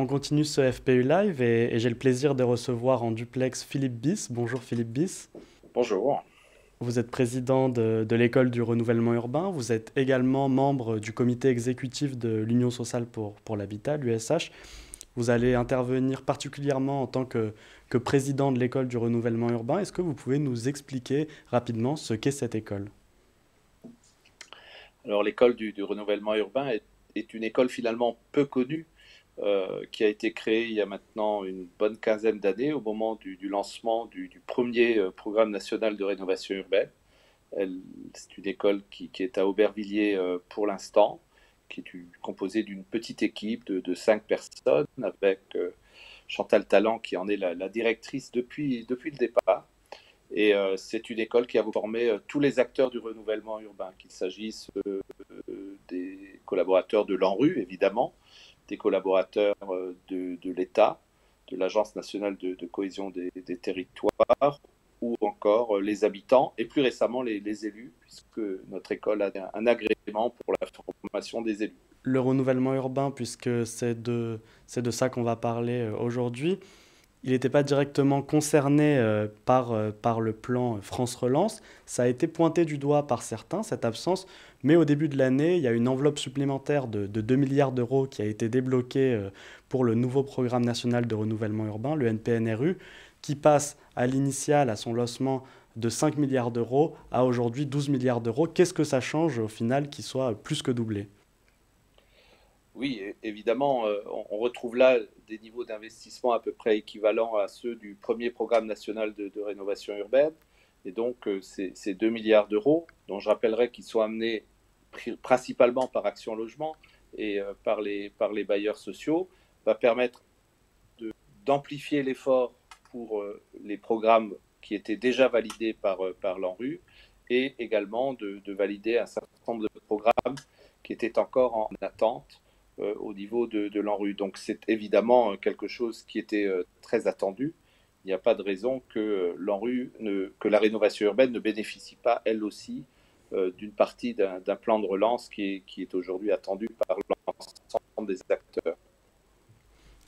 On continue ce FPU Live et, j'ai le plaisir de recevoir en duplex Philippe Bis. Bonjour Philippe Bis. Bonjour. Vous êtes président de, l'école du renouvellement urbain. Vous êtes également membre du comité exécutif de l'Union sociale pour, pour l'habitat, l'USH. Vous allez intervenir particulièrement en tant que, que président de l'école du renouvellement urbain. Est-ce que vous pouvez nous expliquer rapidement ce qu'est cette école? Alors l'école du, renouvellement urbain est, est, une école finalement peu connue euh, qui a été créée il y a maintenant une bonne quinzaine d'années au moment du, lancement du, premier euh, programme national de rénovation urbaine. C'est une école qui, est à Aubervilliers euh, pour l'instant, qui est composée d'une petite équipe de, cinq personnes avec Chantal Talent qui en est la, directrice depuis, depuis le départ. Et c'est une école qui a formé tous les acteurs du renouvellement urbain, qu'il s'agisse des collaborateurs de l'ANRU, évidemment, des collaborateurs euh, de, l'État, de l'Agence nationale de, cohésion des, territoires, ou encore euh, les habitants, et plus récemment les, élus, puisque notre école a un agrément pour la formation des élus. Le renouvellement urbain, puisque c'est de, de ça qu'on va parler euh, aujourd'hui, il n'était pas directement concerné par, par le plan France Relance. Ça a été pointé du doigt par certains, cette absence. Mais au début de l'année, il y a une enveloppe supplémentaire de, 2 milliards d'euros qui a été débloquée euh, pour le nouveau programme national de renouvellement urbain, le NPNRU, qui passe à l'initial, à son lancement de 5 milliards d'euros à aujourd'hui 12 milliards d'euros. Qu'est-ce que ça change au final qui soit plus que doublé? Oui, évidemment, euh, on retrouve là des niveaux d'investissement à peu près équivalents à ceux du premier programme national de, rénovation urbaine. Et donc, euh, ces, 2 milliards d'euros, dont je rappellerai qu'ils sont amenés principalement par Action Logement et euh, par, les, bailleurs sociaux, va permettre d'amplifier l'effort pour les programmes qui étaient déjà validés par, par l'ANRU et également de, valider un certain nombre de programmes qui étaient encore en attente au niveau de, de l'ANRU. Donc c'est évidemment quelque chose qui était très attendu il n'y a pas de raison que l'ANRU, que la rénovation urbaine ne bénéficie pas, elle aussi, euh, d'une partie d'un plan de relance qui est, qui est aujourd'hui attendu par l'ensemble des acteurs.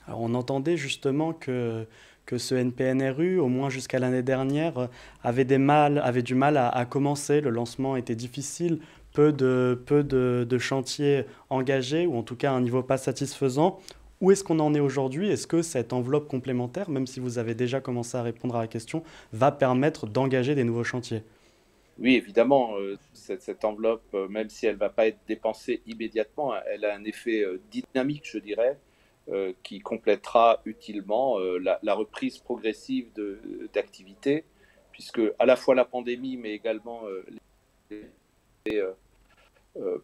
Alors on entendait justement que, que ce NPNRU, au moins jusqu'à l'année dernière, avait, des mal, avait du mal à, commencer. Le lancement était difficile, peu de, peu de, chantiers engagés, ou en tout cas un niveau pas satisfaisant. Où est-ce qu'on en est aujourd'hui? Est-ce que cette enveloppe complémentaire, même si vous avez déjà commencé à répondre à la question, va permettre d'engager des nouveaux chantiers? Oui, évidemment, euh, cette, enveloppe, euh, même si elle ne va pas être dépensée immédiatement, elle a un effet euh, dynamique, je dirais, qui complétera utilement la, reprise progressive d'activité, puisque à la fois la pandémie, mais également les,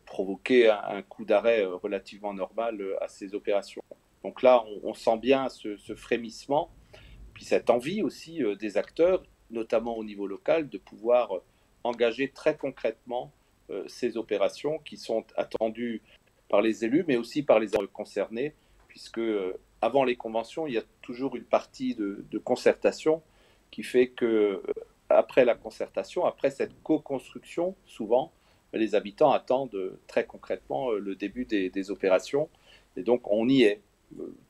provoquer un, coup d'arrêt relativement normal à ces opérations. Donc là, on, sent bien ce, frémissement, puis cette envie aussi euh, des acteurs, notamment au niveau local, de pouvoir euh, engager très concrètement euh, ces opérations qui sont attendues par les élus, mais aussi par les concernés, puisque avant les conventions, il y a toujours une partie de, concertation qui fait que après la concertation, après cette co-construction, souvent, les habitants attendent très concrètement le début des opérations. Et donc, on y est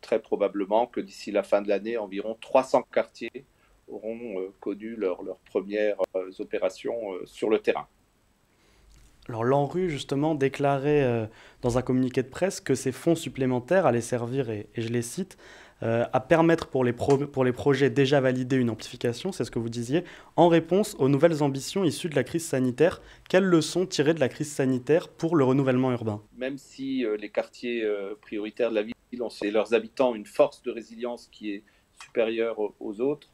très probablement que d'ici la fin de l'année, environ 300 quartiers auront euh, connu leurs premières euh, opérations euh, sur le terrain. Alors l'ANRU, justement, déclarait dans un communiqué de presse que ces fonds supplémentaires allaient servir, et je les cite, euh, à permettre pour les, projets déjà validés une amplification, c'est ce que vous disiez, en réponse aux nouvelles ambitions issues de la crise sanitaire. Quelles leçons tirées de la crise sanitaire pour le renouvellement urbain? Même si euh, les quartiers euh, prioritaires de la ville ont et leurs habitants une force de résilience qui est supérieure aux autres,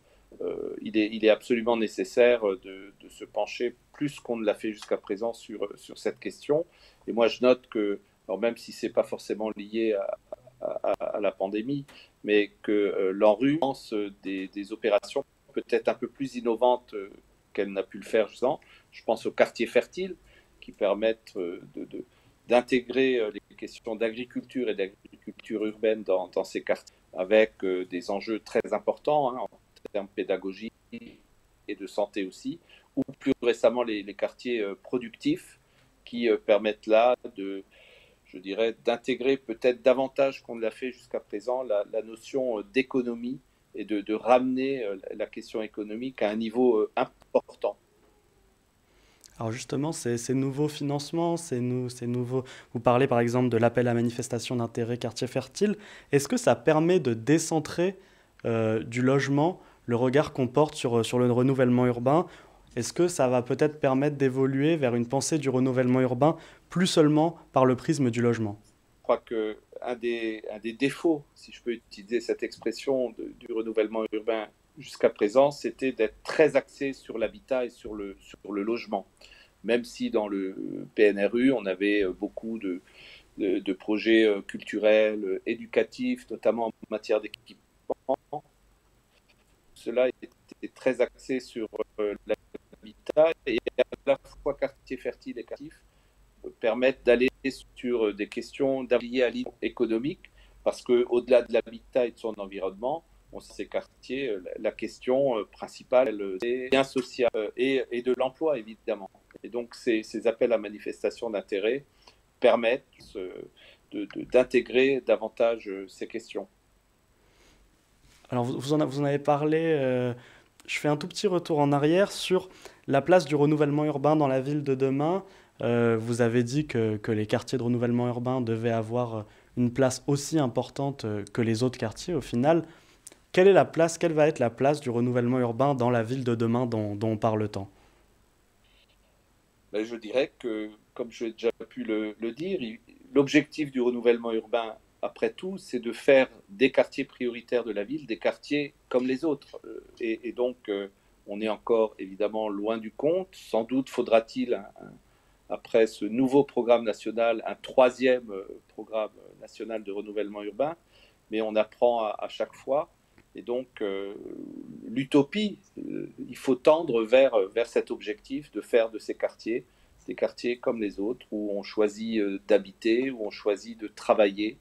il, est, absolument nécessaire de, se pencher plus qu'on ne l'a fait jusqu'à présent sur, cette question. Et moi, je note que, même si ce n'est pas forcément lié à, à, la pandémie, mais que euh, l'ANRU lance des, opérations peut-être un peu plus innovantes euh, qu'elle n'a pu le faire justement. Je pense aux quartiers fertiles qui permettent euh, d'intégrer les questions d'agriculture et d'agriculture urbaine dans, ces quartiers avec des enjeux très importants hein, en termes pédagogiques et de santé aussi, ou plus récemment les quartiers productifs qui permettent là de, je dirais, d'intégrer peut-être davantage qu'on ne l'a fait jusqu'à présent la, notion d'économie et de, ramener la question économique à un niveau important. Alors justement, ces, nouveaux financements, ces, ces, nouveaux... Vous parlez par exemple de l'appel à manifestation d'intérêt quartier fertile. Est-ce que ça permet de décentrer du logement le regard qu'on porte sur le renouvellement urbain? Est-ce que ça va peut-être permettre d'évoluer vers une pensée du renouvellement urbain plus seulement par le prisme du logement Je crois qu'un des, défauts, si je peux utiliser cette expression du renouvellement urbain jusqu'à présent, c'était d'être très axé sur l'habitat et sur le, logement. Même si dans le PNRU, on avait beaucoup de, projets culturels, éducatifs, notamment en matière d'équipement, cela était très axé sur euh, l'habitat et à la fois quartier fertile et quartier euh, permettent d'aller sur euh, des questions liées à économique parce qu'au-delà de l'habitat et de son environnement, on sait ces quartiers, la question principale des liens sociaux et, et, de l'emploi évidemment. Et donc ces, appels à manifestation d'intérêt permettent d'intégrer davantage ces questions. Alors vous, en, avez parlé, euh, je fais un tout petit retour en arrière sur la place du renouvellement urbain dans la ville de demain. Euh, vous avez dit que, les quartiers de renouvellement urbain devaient avoir une place aussi importante que les autres quartiers au final. Quelle est la place, quelle va être la place du renouvellement urbain dans la ville de demain dont, on parle tant? Ben, Je dirais que, comme j'ai déjà pu le, dire, l'objectif du renouvellement urbain après tout, c'est de faire des quartiers prioritaires de la ville des quartiers comme les autres. Euh, et, donc, euh, on est encore évidemment loin du compte. Sans doute faudra-t-il, après ce nouveau programme national, un troisième euh, programme national de renouvellement urbain. Mais on apprend à, chaque fois. Et donc, l'utopie, il faut tendre vers, vers cet objectif de faire de ces quartiers des quartiers comme les autres, où on choisit d'habiter, où on choisit de travailler,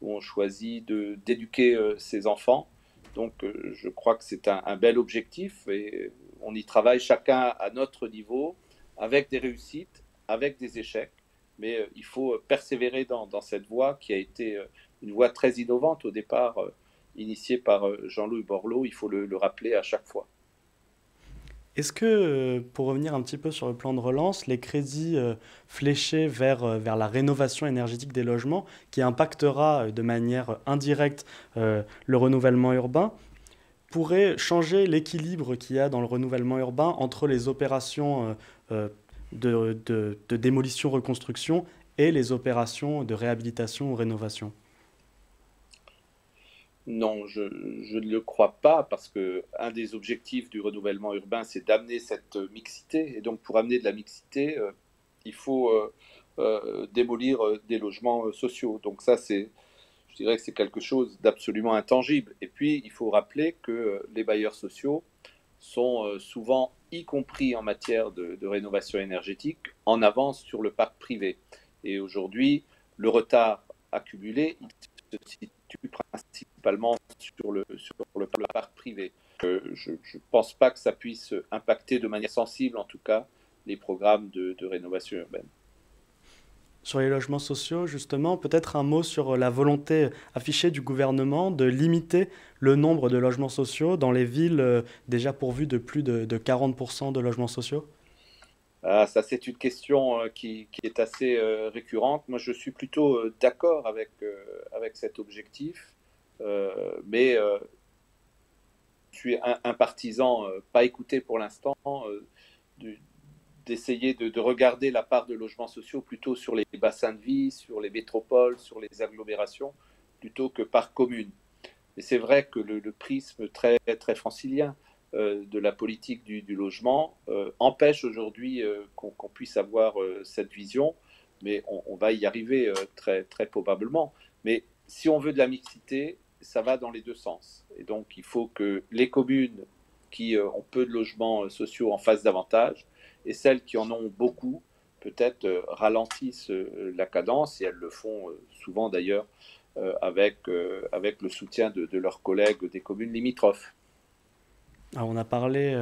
où on choisit d'éduquer euh, ses enfants. Donc euh, je crois que c'est un, bel objectif et on y travaille chacun à notre niveau, avec des réussites, avec des échecs, mais euh, il faut persévérer dans, cette voie qui a été une voie très innovante au départ, initiée par Jean-Louis Borloo, il faut le rappeler à chaque fois. Est-ce que, euh, pour revenir un petit peu sur le plan de relance, les crédits euh, fléchés vers, euh, vers la rénovation énergétique des logements, qui impactera de manière indirecte le renouvellement urbain, pourraient changer l'équilibre qu'il y a dans le renouvellement urbain entre les opérations de, démolition-reconstruction et les opérations de réhabilitation ou rénovation non, je, ne le crois pas parce que un des objectifs du renouvellement urbain, c'est d'amener cette mixité. Et donc, pour amener de la mixité, euh, il faut euh, euh, démolir des logements sociaux. Donc ça, c'est, je dirais que c'est quelque chose d'absolument intangible. Et puis, il faut rappeler que les bailleurs sociaux sont souvent, y compris en matière de, rénovation énergétique, en avance sur le parc privé. Et aujourd'hui, le retard accumulé, se situe principalement sur le, sur le, parc privé. Euh, je ne pense pas que ça puisse impacter de manière sensible, en tout cas, les programmes de, rénovation urbaine. Sur les logements sociaux, justement, peut-être un mot sur la volonté affichée du gouvernement de limiter le nombre de logements sociaux dans les villes euh, déjà pourvues de plus de, 40% de logements sociaux? Ah, ça, c'est une question euh, qui, est assez récurrente. Moi, je suis plutôt d'accord avec, avec cet objectif. Euh, mais euh, je suis un, partisan, euh, pas écouté pour l'instant, d'essayer de, regarder la part de logements sociaux plutôt sur les bassins de vie, sur les métropoles, sur les agglomérations, plutôt que par commune. Mais c'est vrai que le, prisme très, très francilien de la politique du, logement empêche aujourd'hui qu'on puisse avoir cette vision, mais on, on va y arriver très, très probablement. Mais si on veut de la mixité, ça va dans les deux sens. Et donc, il faut que les communes qui euh, ont peu de logements euh, sociaux en fassent davantage, et celles qui en ont beaucoup, peut-être euh, ralentissent la cadence, et elles le font souvent d'ailleurs avec, avec le soutien de, leurs collègues des communes limitrophes. Alors on a parlé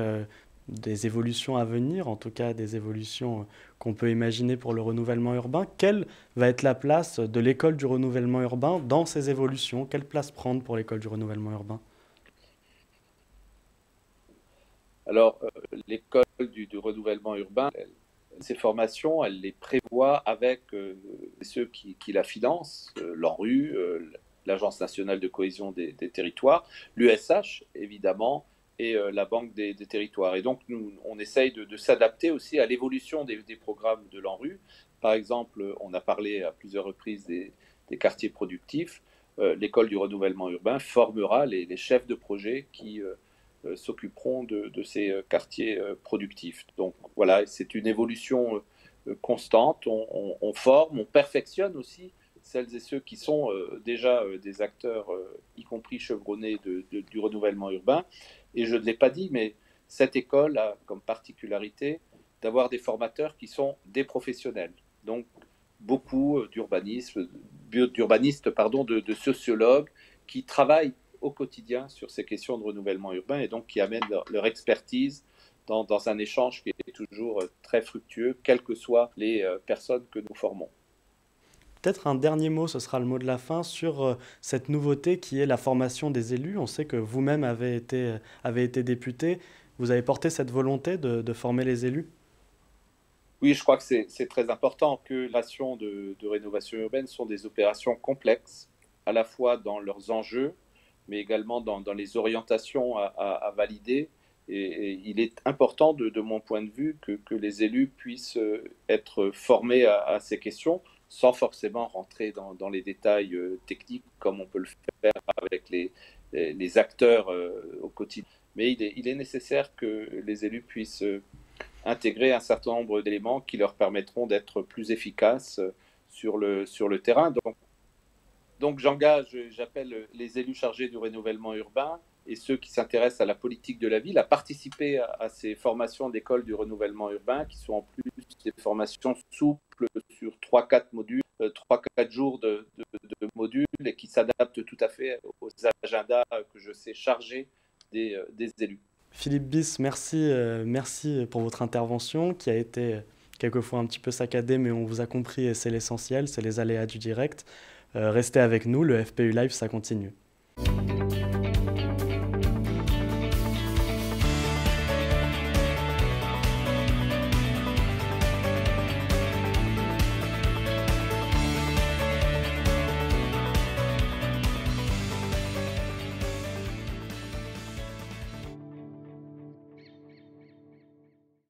des évolutions à venir, en tout cas des évolutions qu'on peut imaginer pour le renouvellement urbain. Quelle va être la place de l'école du renouvellement urbain dans ces évolutions? Quelle place prendre pour l'école du renouvellement urbain? Alors, euh, l'école du, renouvellement urbain, ces formations, elle les prévoit avec euh, ceux qui, la financent, euh, l'ANRU, l'Agence nationale de cohésion des, territoires, l'USH, évidemment, et la Banque des, territoires. Et donc, nous, on essaye de, s'adapter aussi à l'évolution des, programmes de l'ANRU. Par exemple, on a parlé à plusieurs reprises des, quartiers productifs. L'école du renouvellement urbain formera les, chefs de projet qui euh, s'occuperont de, ces euh, quartiers euh, productifs. Donc voilà, c'est une évolution constante. On, forme, on perfectionne aussi celles et ceux qui sont déjà des acteurs, y compris chevronnés du renouvellement urbain. Et je ne l'ai pas dit, mais cette école a comme particularité d'avoir des formateurs qui sont des professionnels. Donc beaucoup d'urbanistes, pardon, de, de sociologues qui travaillent au quotidien sur ces questions de renouvellement urbain et donc qui amènent leur, expertise dans, dans, un échange qui est toujours euh, très fructueux, quelles que soient les euh, personnes que nous formons. Peut-être un dernier mot, ce sera le mot de la fin, sur euh, cette nouveauté qui est la formation des élus. On sait que vous-même avez été, avez été député. Vous avez porté cette volonté de, de former les élus? Oui, je crois que c'est très important que les opérations de, de rénovation urbaine sont des opérations complexes, à la fois dans leurs enjeux, mais également dans, les orientations à, valider. Et, il est important, de, mon point de vue, que, les élus puissent euh, être formés à, ces questions sans forcément rentrer dans, les détails euh, techniques comme on peut le faire avec les, les, acteurs euh, au quotidien. Mais il est, il est, nécessaire que les élus puissent intégrer un certain nombre d'éléments qui leur permettront d'être plus efficaces sur le, sur le terrain. Donc, donc j'engage, j'appelle les élus chargés du renouvellement urbain et ceux qui s'intéressent à la politique de la ville à participer à, ces formations d'école du renouvellement urbain qui sont en plus des formations souples sur 3-4 modules, 3-4 euh, jours de, modules et qui s'adaptent tout à fait aux agendas que je sais charger des, euh, élus. Philippe Bis, merci, euh, merci pour votre intervention qui a été quelquefois un petit peu saccadée, mais on vous a compris et c'est l'essentiel, c'est les aléas du direct. Euh, restez avec nous, le FPU Live, ça continue.